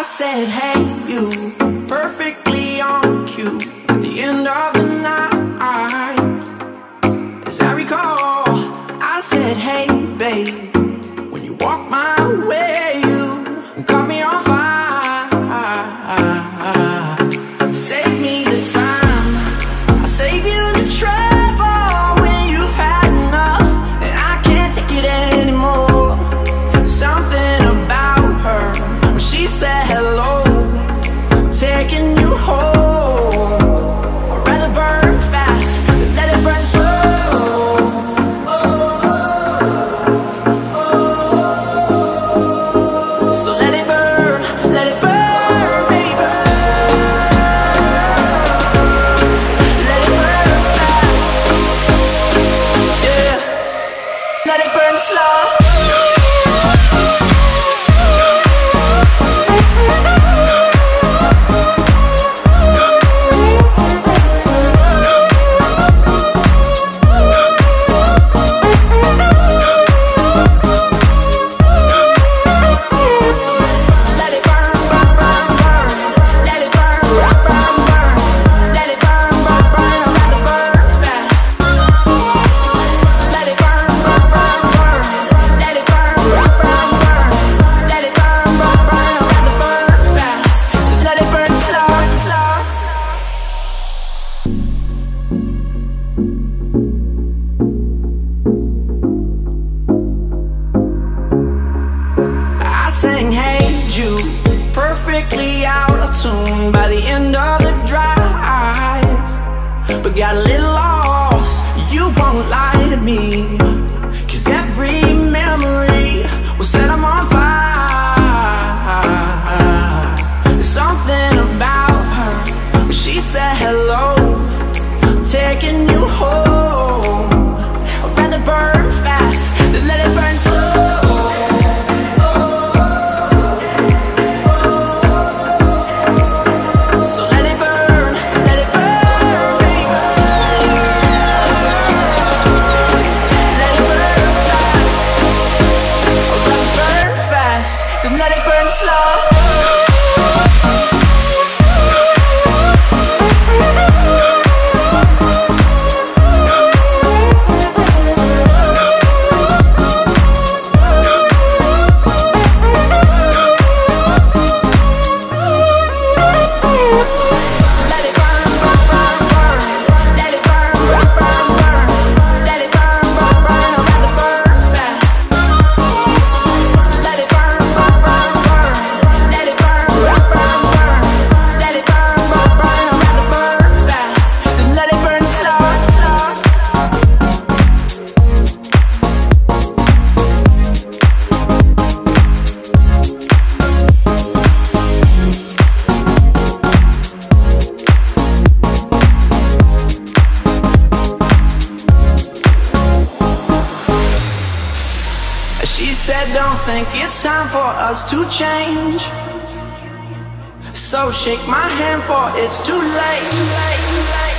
I said, hey, you, perfectly on cue. At the end of the night. by the end of the drive. But got a little lost, you won't lie to me. Cause every memory will set them on fire. Something about her. When she said hello. Taking you The night it burns slow She said, Don't think it's time for us to change. So shake my hand, for it's too late. Too late, too late.